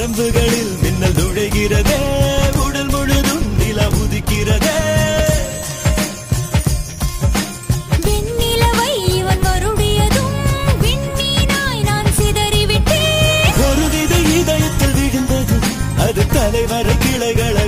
நரம்புகளில் மின்னல் நுழைகிறதே உடல் முழுதும் நிலா உதிக்கிறதே. வெண்ணிலவை கிளைகளை